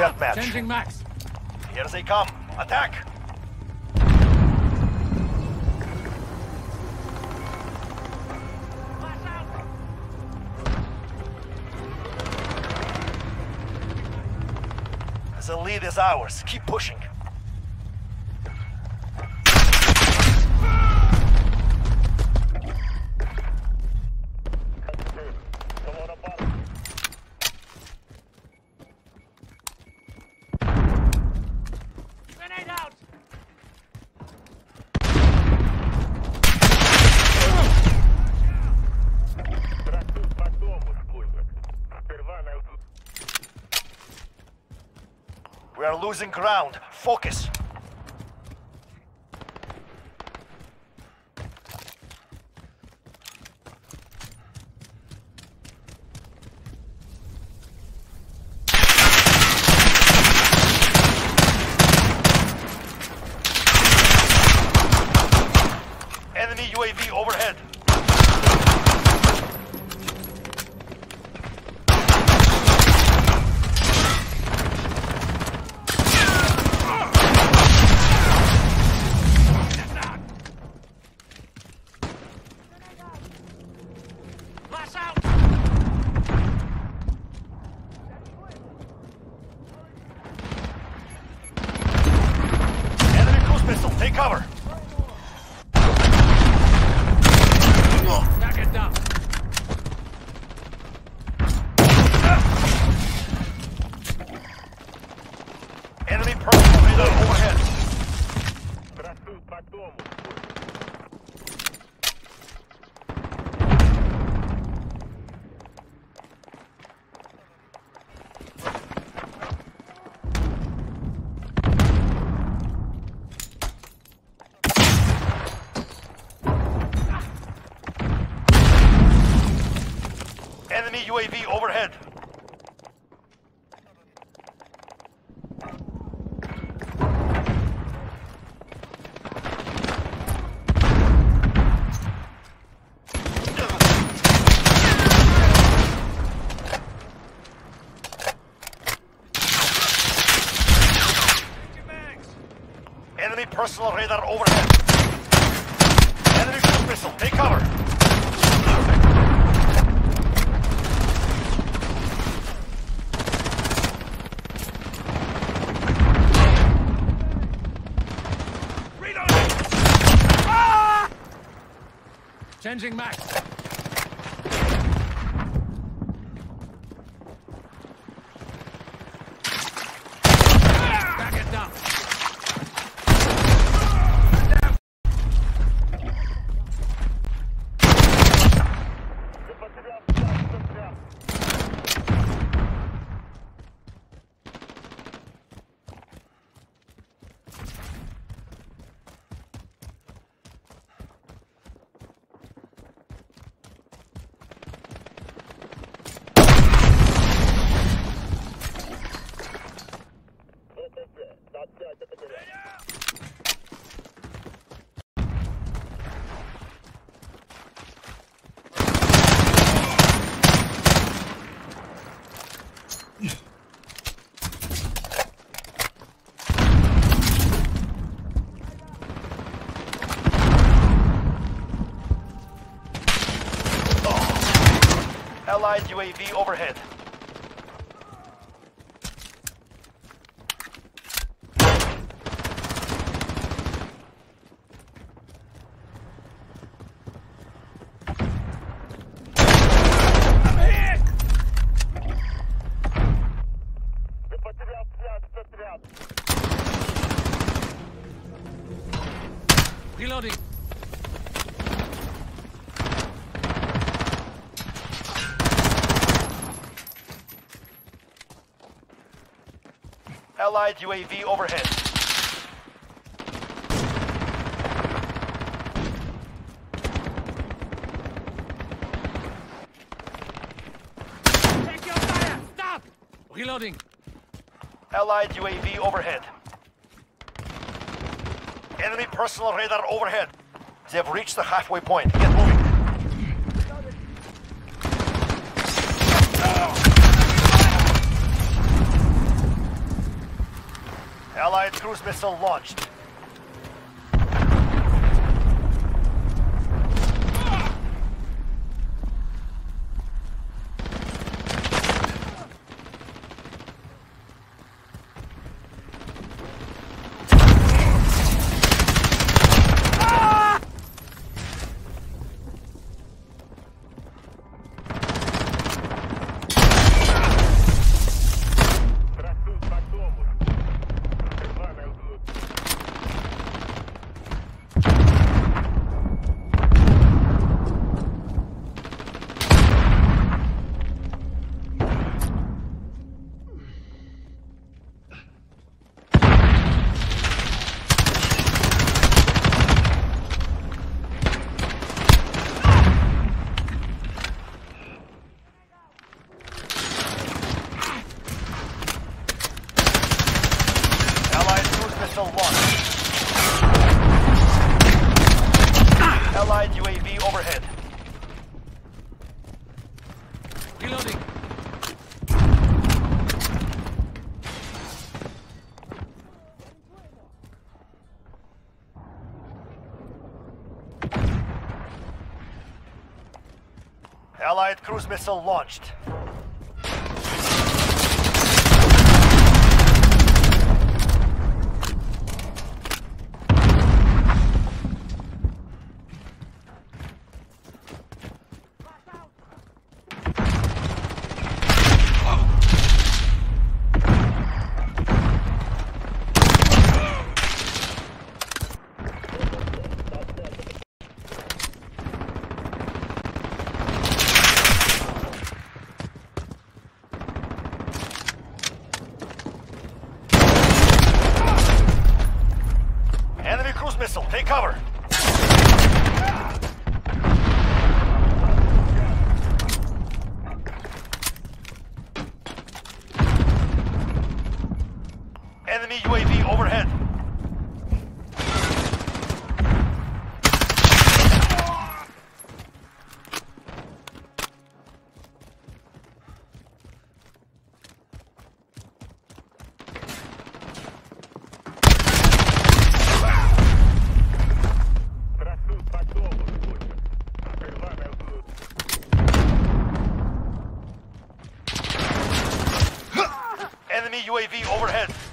Deathmatch. Changing max. Here they come. Attack! The lead is ours. Keep pushing. Losing ground. Focus. Enemy UAV overhead. Flash out. Enemy cruise missile. Take cover. Target down. Enemy personal radar overhead. Enemy UAV overhead. Enemy personal radar overhead. Enemy cruise missile. Take cover. Changing max. Allied UAV overhead. Reloading. Allied UAV overhead. Take your fire. Stop. Reloading. Allied UAV overhead. Enemy personal radar overhead. They have reached the halfway point. Get moving. Allied cruise missile launched. Cruise missile launched. UAV overhead.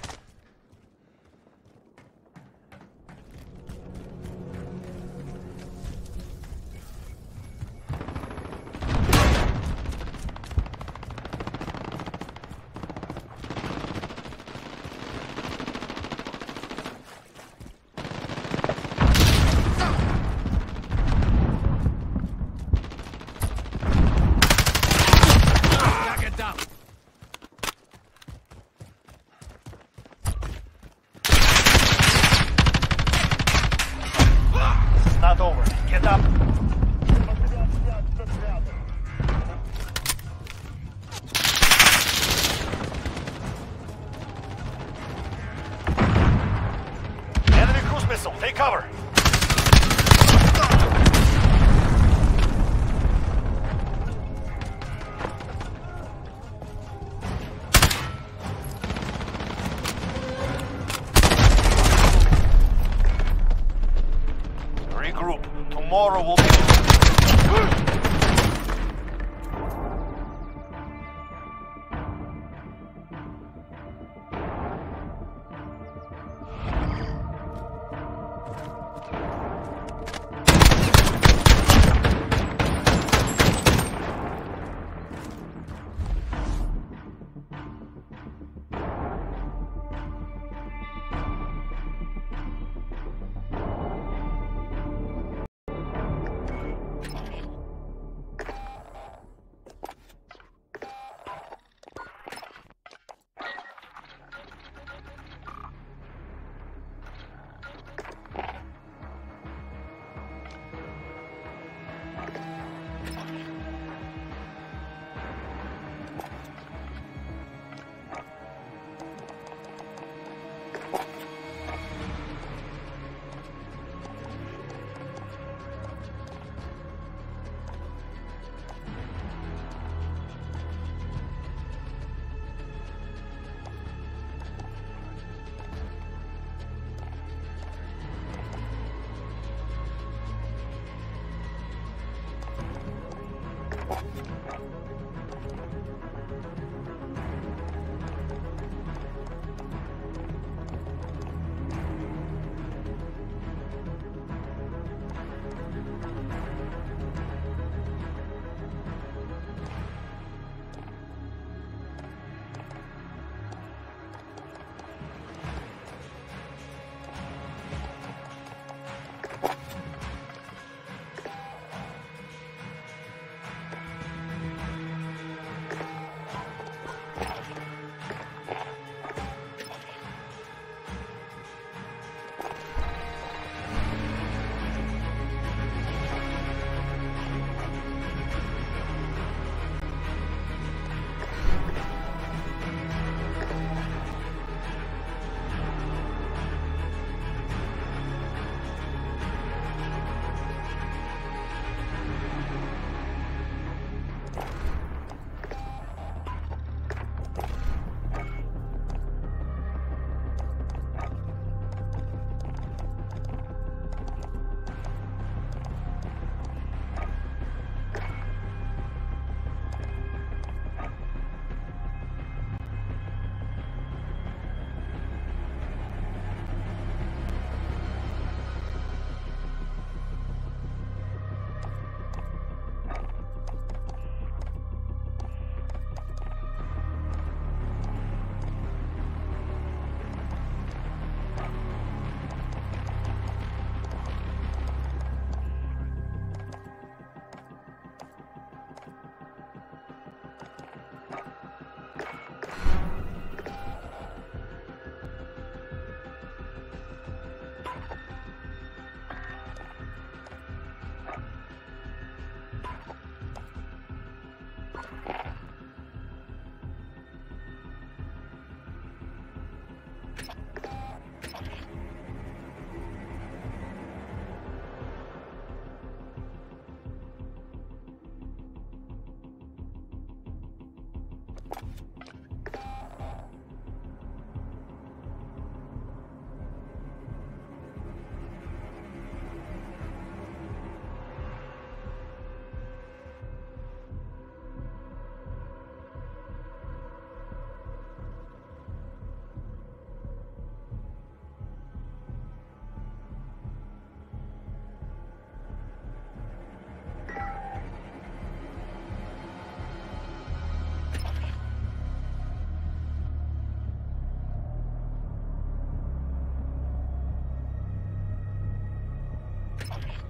Okay.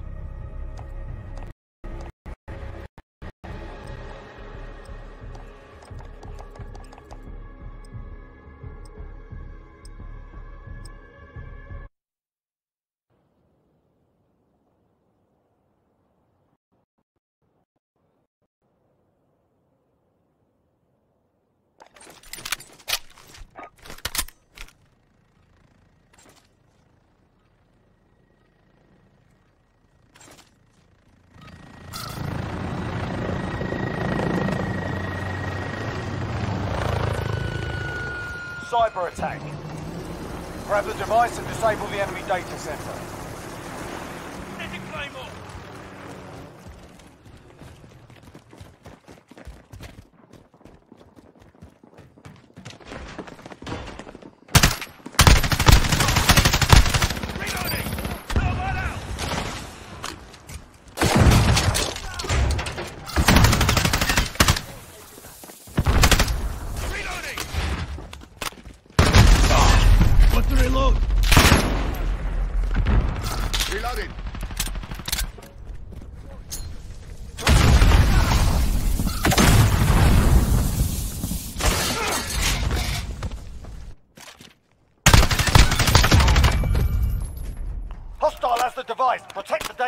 cyber attack. Grab the device and disable the enemy data center.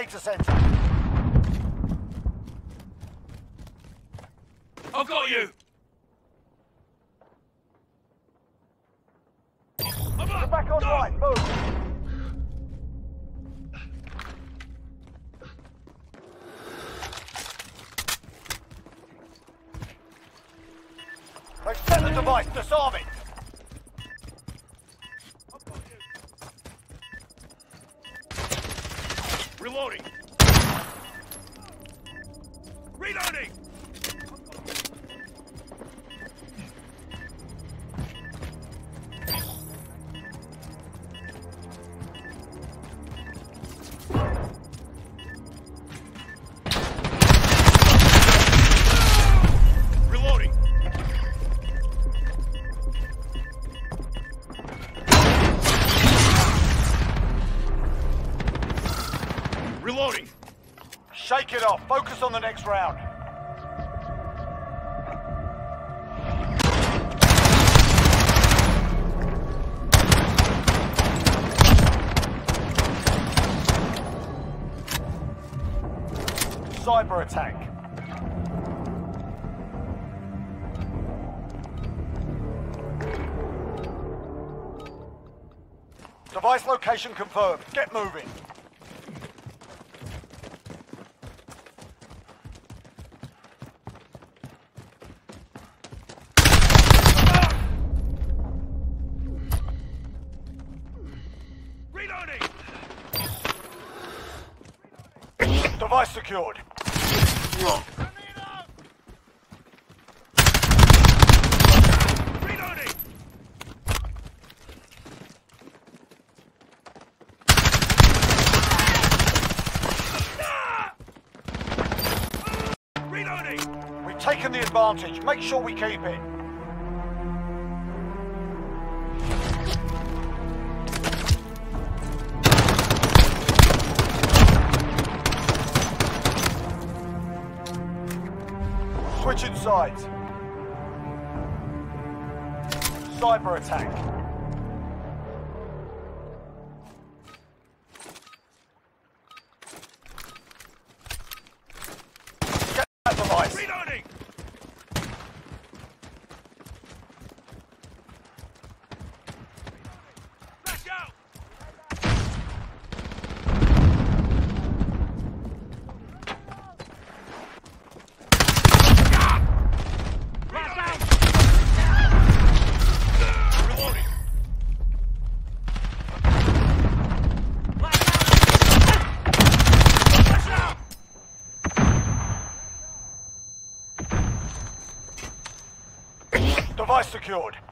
to sentry. Focus on the next round. Cyber attack. Device location confirmed. Get moving. Reloading! Device secured. Reloading! Reloading! We've taken the advantage. Make sure we keep it. Sides. Cyber attack. Secured.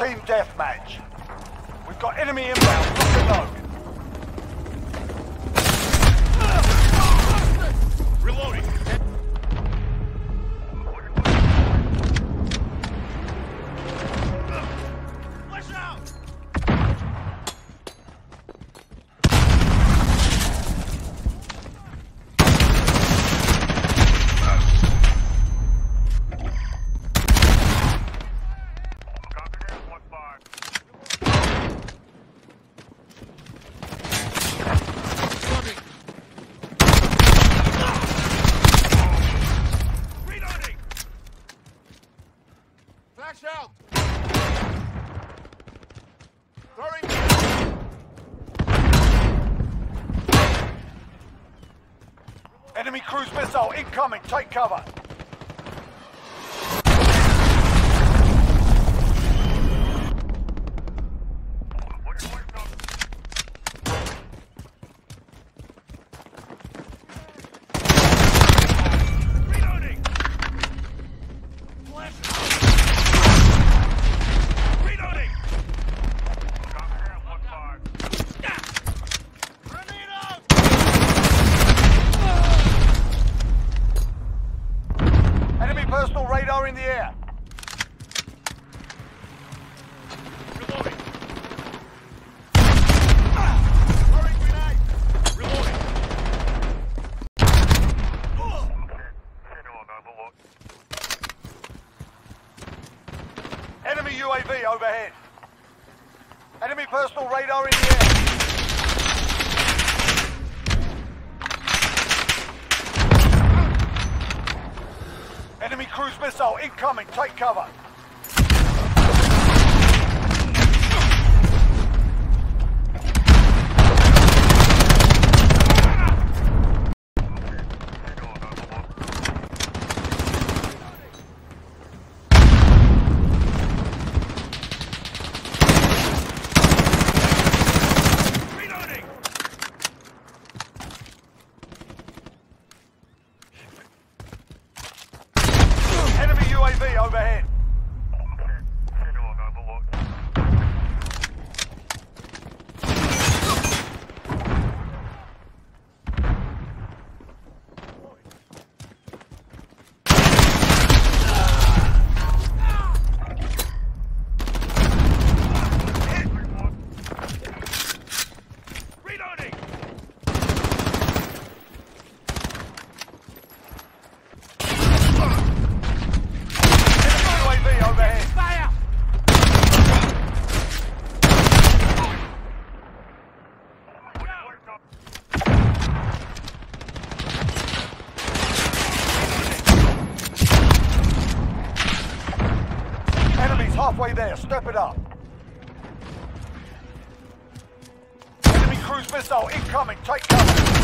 Team deathmatch. We've got enemy inbound. Lock and load. Up. Enemy cruise missile incoming. Take cover.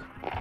Yeah.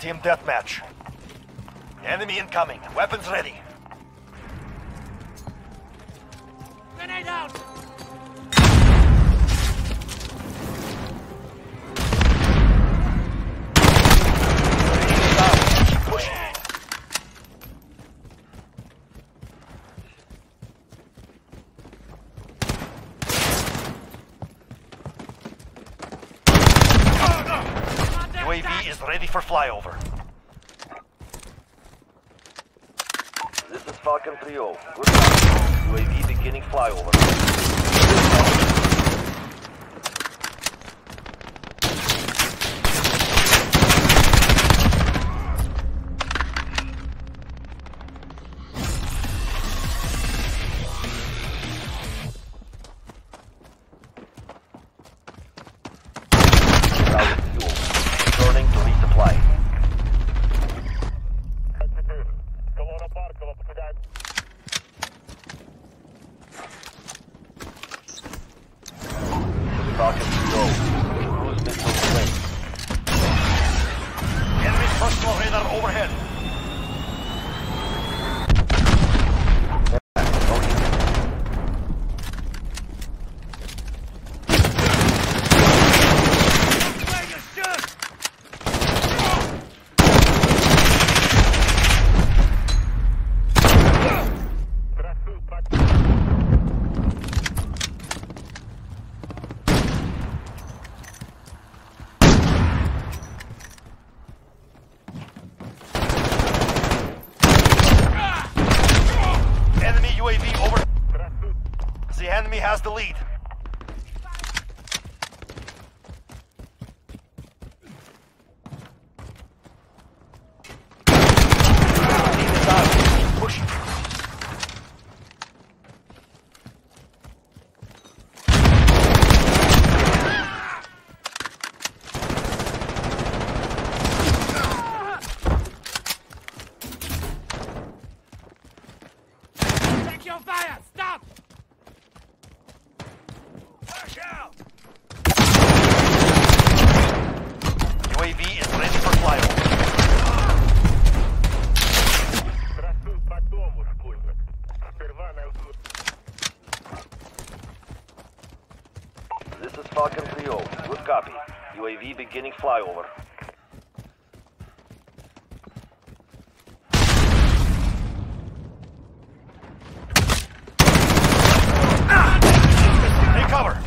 Team deathmatch. Enemy incoming. Weapons ready. Grenade out! Clear. Good UAV beginning flyover. Falcon 3-0. Good copy. UAV beginning flyover. Take cover.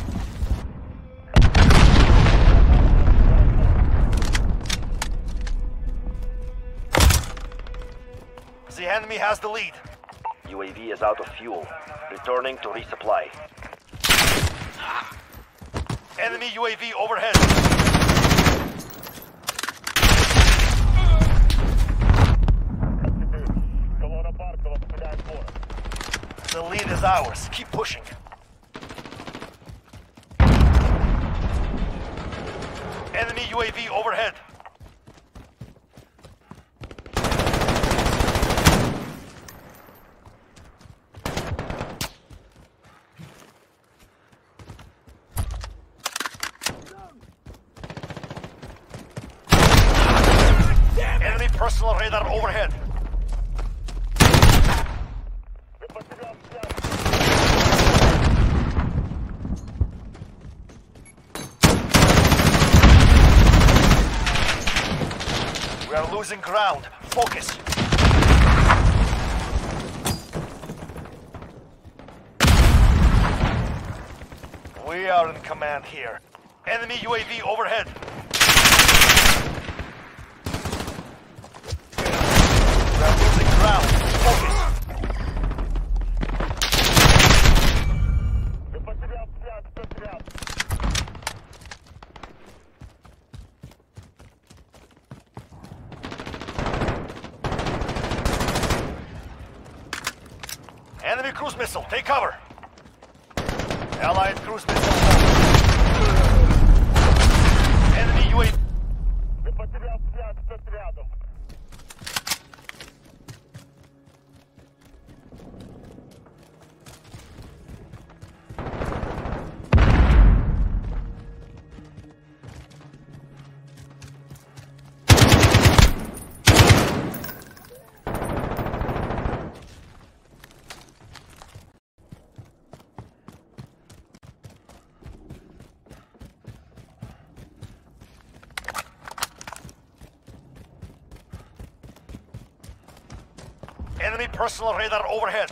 The enemy has the lead. UAV is out of fuel. Returning to resupply. Enemy UAV overhead. The lead is ours. Keep pushing. Enemy UAV overhead. Ground. Focus. We are in command here. Enemy UAV overhead. Personal radar overhead.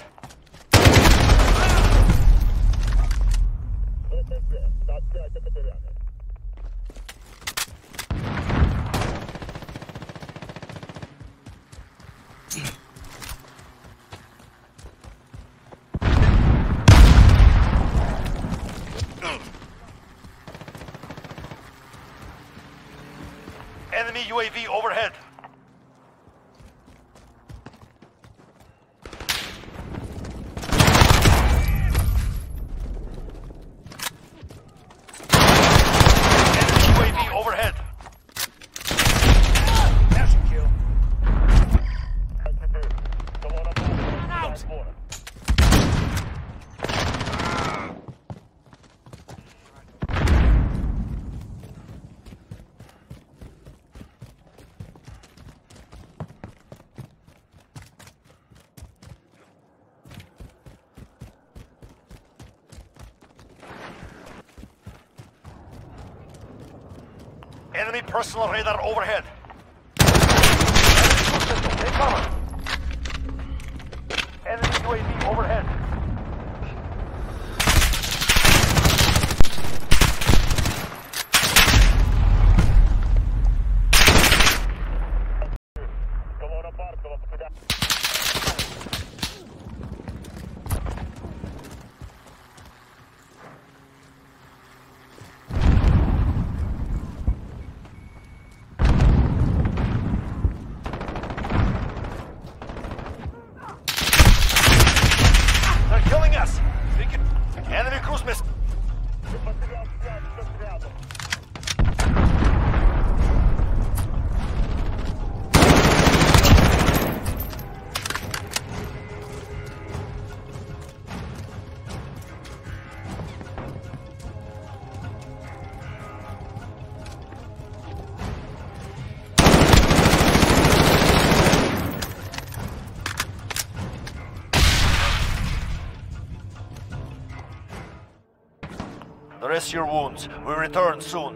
Enemy UAV overhead. Personal radar overhead. Rest your wounds. We return soon.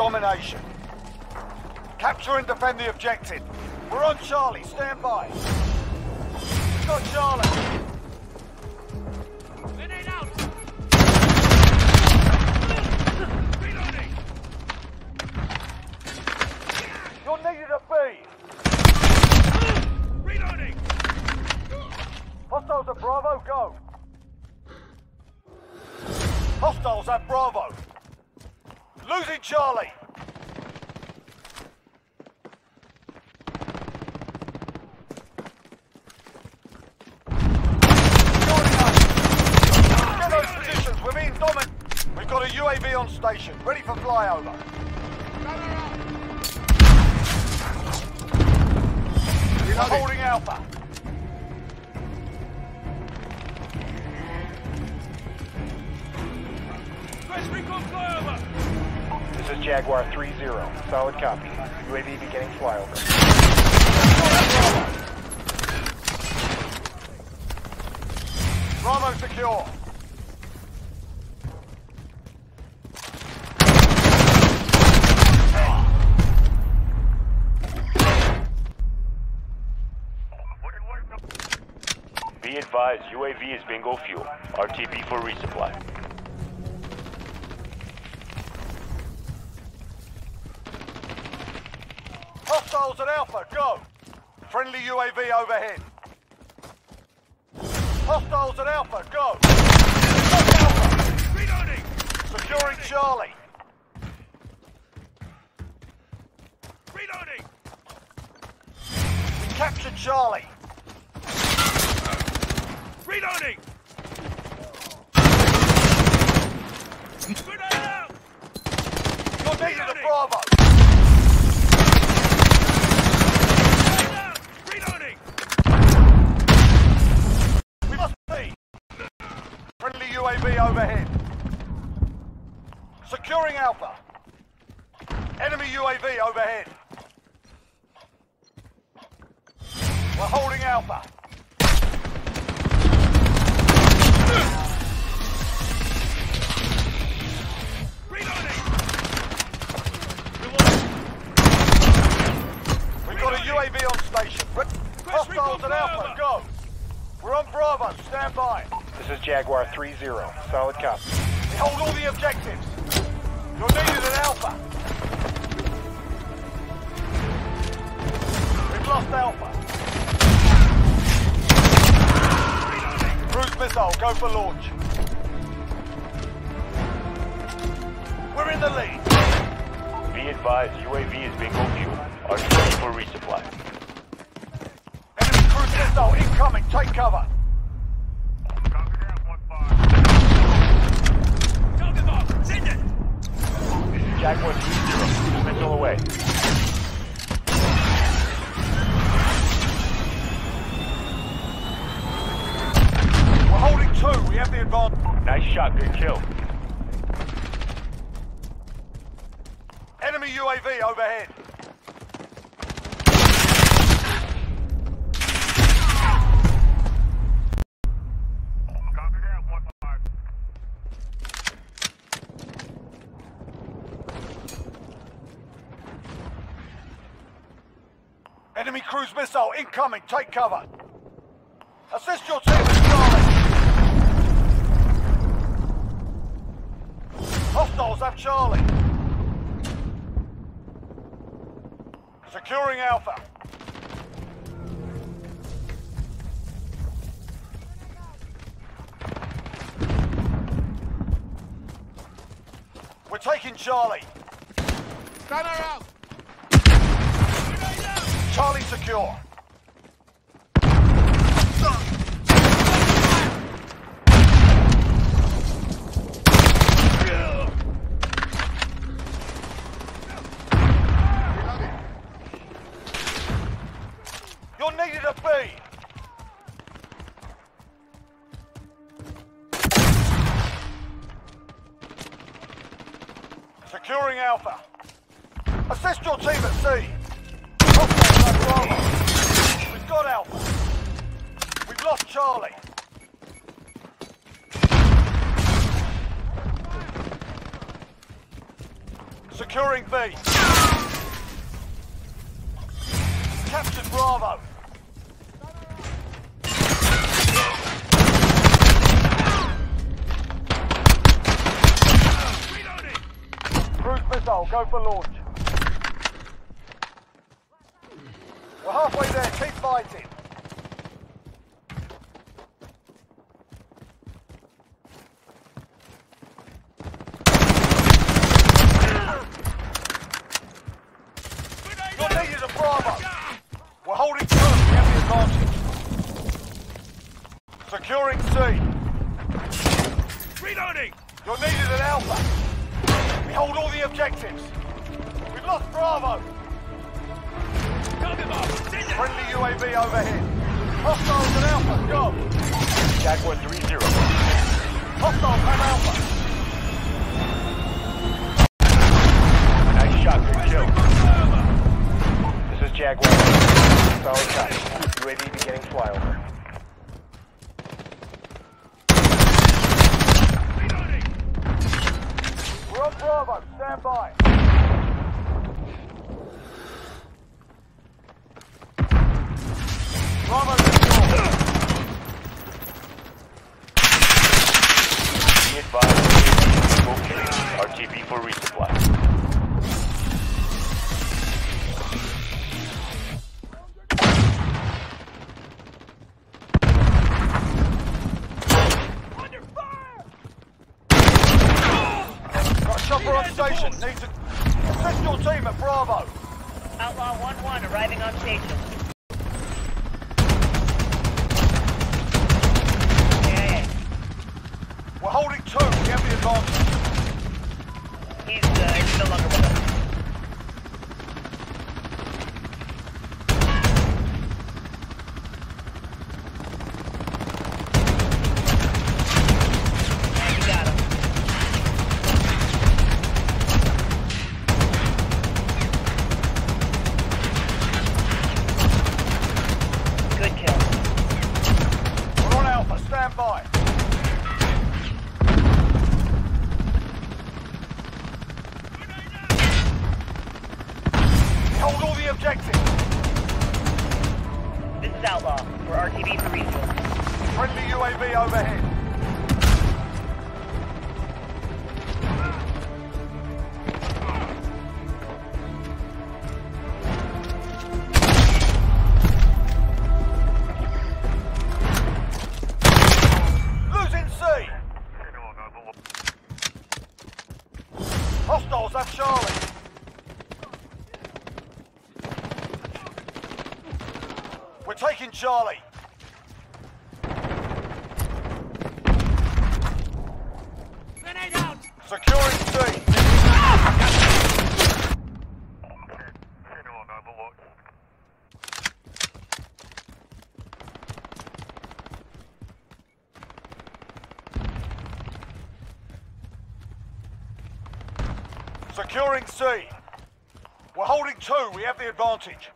Domination. Capture and defend the objective. We're on Charlie, stand by. We've got Charlie. UAV on station, ready for flyover. We're holding Alpha. Request recon flyover! This is Jaguar 3-0. Solid copy. UAV beginning flyover. Bravo secure. UAV is bingo fuel. RTB for resupply. Hostiles at Alpha, go! Friendly UAV overhead. Hostiles at Alpha, go! Alpha! Reloading! Securing Charlie. Reloading! We captured Charlie. Reloading! Grenade out! You're needed at Bravo. Grenade out! Reloading! We must be. Friendly UAV overhead. Securing Alpha. Enemy UAV overhead. We're holding Alpha. We've got a UAV on station. Hostiles at Alpha, go. We're on Bravo, stand by. This is Jaguar 3-0. Solid copy. Hold all the objectives. You're needed at Alpha. We've lost Alpha. Cruise missile, go for launch. We're in the lead. Be advised, UAV is being bingo fuel. RTB for resupply. Enemy cruise missile incoming, take cover. Copy 1-5. Target bomb! Send it! This is Jaguar 3-0. Cruise missile away. We're holding two, we have the advantage. Nice shot, good kill. Enemy UAV overhead. Copy that, 1-5. Enemy cruise missile incoming, take cover. Assist your team with Charlie. Hostiles have Charlie. Securing Alpha. We're taking Charlie. Stunner out! Out! Charlie secure. Go for launch. He's, uh, he's no longer Charlie. Grenade out! Securing C. Securing C. We're holding two, we have the advantage.